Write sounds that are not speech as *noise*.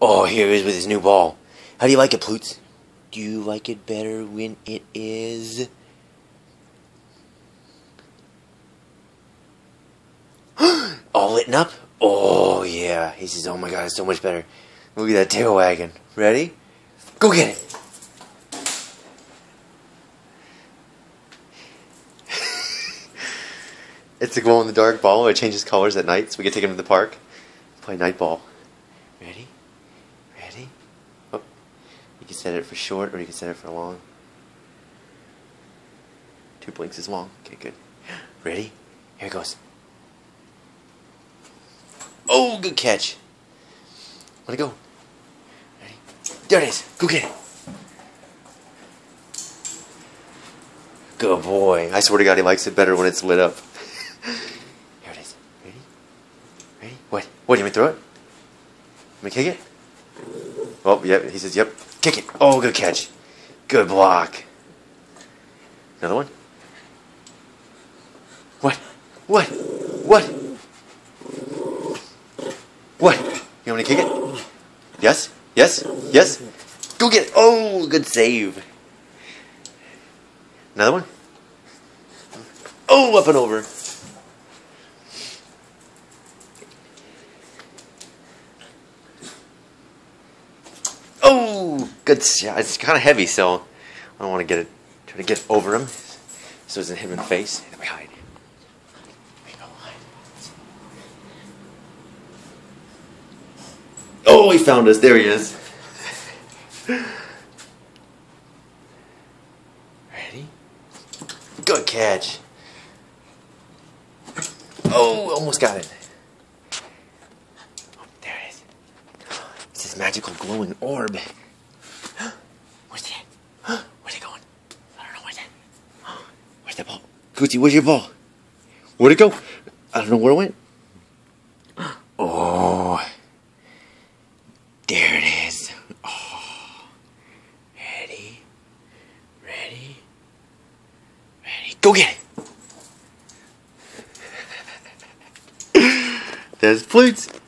Oh, here he is with his new ball. How do you like it, Plutes? Do you like it better when it is... *gasps* All lit up? Oh, yeah. He says, oh my god, it's so much better. Look at that tail wagging. Ready? Go get it! *laughs* it's a glow in the dark ball. It changes colors at night, so we can take him to the park. Play night ball. Ready? Ready? Oh. You can set it for short or you can set it for long. Two blinks is long. Okay, good. *gasps* Ready? Here it goes. Oh, good catch. Let it go. Ready? There it is. Go get it. Good boy. I swear to God, he likes it better when it's lit up. *laughs* Here it is. Ready? Ready? What? What? You want me to throw it? Let me kick it? Oh, yep. He says, yep. Kick it. Oh, good catch. Good block. Another one? What? What? What? What? You want me to kick it? Yes? Yes? Yes? Go get it. Oh, good save. Another one? Oh, up and over. Oh, good shot. It's kind of heavy, so I don't want to get it. Try to get over him so it doesn't hit him in the face. Then we hide. We go hide. Oh, he found us. There he is. Ready? Good catch. Oh, almost got it. Oh, there it is. It's this magical glowing orb. Where's it? at? Where's it going? I don't know where's it. Where's the ball? Gucci, where's your ball? Where'd it go? I don't know where it went. *gasps* Oh. There it is. Oh. Ready? Ready? Ready? Go get it! *laughs* There's Plutes.